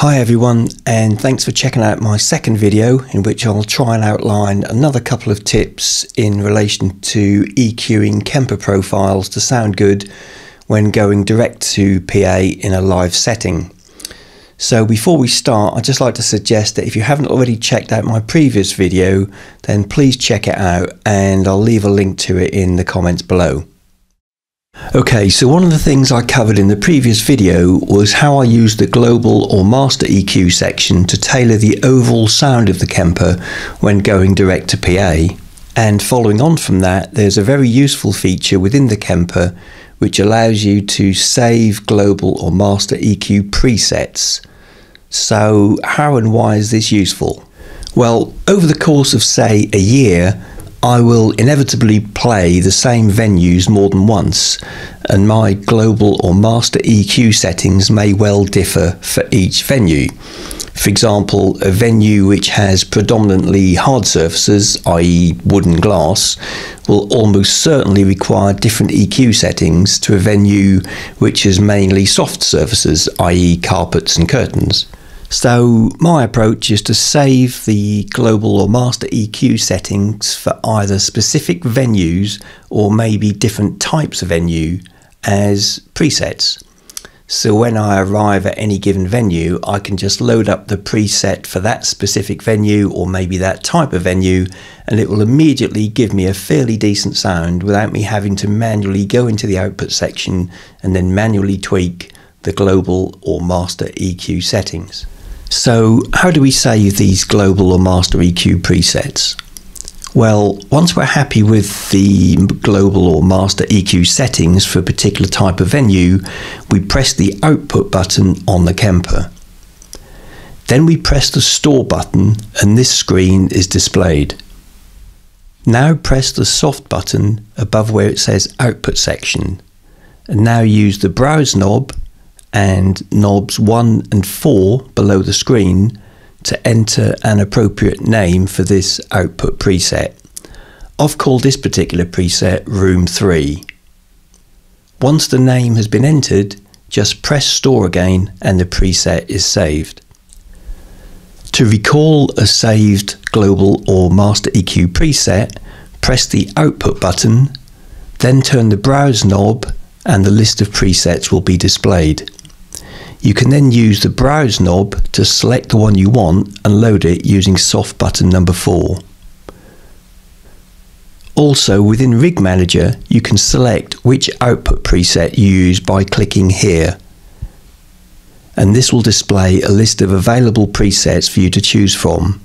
Hi everyone and thanks for checking out my second video in which I'll try and outline another couple of tips in relation to EQing Kemper profiles to sound good when going direct to PA in a live setting. So before we start I'd just like to suggest that if you haven't already checked out my previous video then please check it out and I'll leave a link to it in the comments below. Okay, so one of the things I covered in the previous video was how I used the global or master EQ section to tailor the overall sound of the Kemper when going direct to PA. And following on from that, there's a very useful feature within the Kemper which allows you to save global or master EQ presets. So how and why is this useful? Well, over the course of say a year, I will inevitably play the same venues more than once, and my global or master EQ settings may well differ for each venue. For example, a venue which has predominantly hard surfaces, i.e., wood and glass, will almost certainly require different EQ settings to a venue which has mainly soft surfaces, i.e., carpets and curtains. So my approach is to save the global or master EQ settings for either specific venues or maybe different types of venue as presets. So when I arrive at any given venue, I can just load up the preset for that specific venue or maybe that type of venue, and it will immediately give me a fairly decent sound without me having to manually go into the output section and then manually tweak the global or master EQ settings. So, how do we save these global or master EQ presets? Well, once we're happy with the global or master EQ settings for a particular type of venue, we press the output button on the Kemper. Then we press the store button and this screen is displayed. Now press the soft button above where it says output section and now use the browse knob and knobs 1 and 4 below the screen to enter an appropriate name for this output preset. I've called this particular preset Room 3. Once the name has been entered, just press store again and the preset is saved. To recall a saved global or master EQ preset, press the output button, then turn the browse knob and the list of presets will be displayed. You can then use the browse knob to select the one you want and load it using soft button number 4. Also within Rig Manager you can select which output preset you use by clicking here and this will display a list of available presets for you to choose from.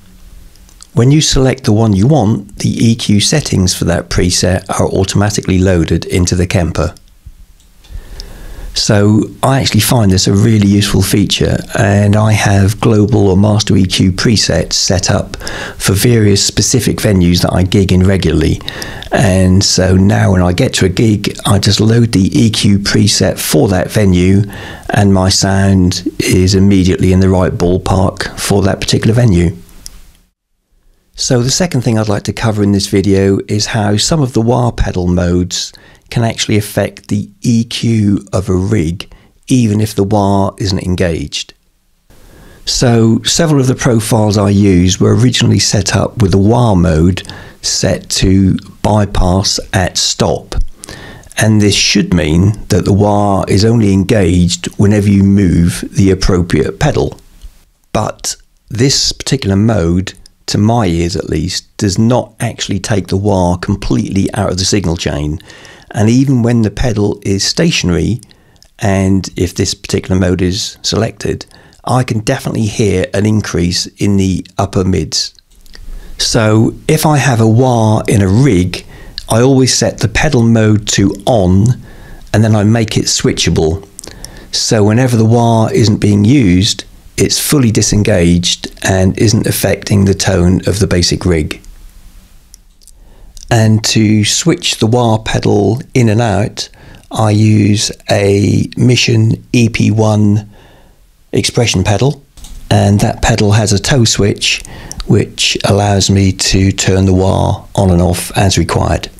When you select the one you want, the EQ settings for that preset are automatically loaded into the Kemper. So I actually find this a really useful feature, and I have global or master EQ presets set up for various specific venues that I gig in regularly. And so now when I get to a gig, I just load the EQ preset for that venue, and my sound is immediately in the right ballpark for that particular venue. So the second thing I'd like to cover in this video is how some of the wah pedal modes can actually affect the EQ of a rig even if the wah isn't engaged. So several of the profiles I use were originally set up with the wah mode set to bypass at stop. And this should mean that the wah is only engaged whenever you move the appropriate pedal. But this particular mode, to my ears at least, does not actually take the wah completely out of the signal chain and even when the pedal is stationary, and if this particular mode is selected, I can definitely hear an increase in the upper mids. So if I have a wah in a rig, I always set the pedal mode to on and then I make it switchable. So whenever the wah isn't being used, it's fully disengaged and isn't affecting the tone of the basic rig and to switch the wah pedal in and out I use a Mission EP1 expression pedal and that pedal has a toe switch which allows me to turn the wah on and off as required.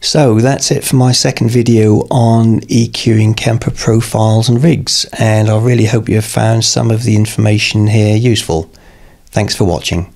So that's it for my second video on EQing Kemper profiles and rigs and I really hope you have found some of the information here useful. Thanks for watching.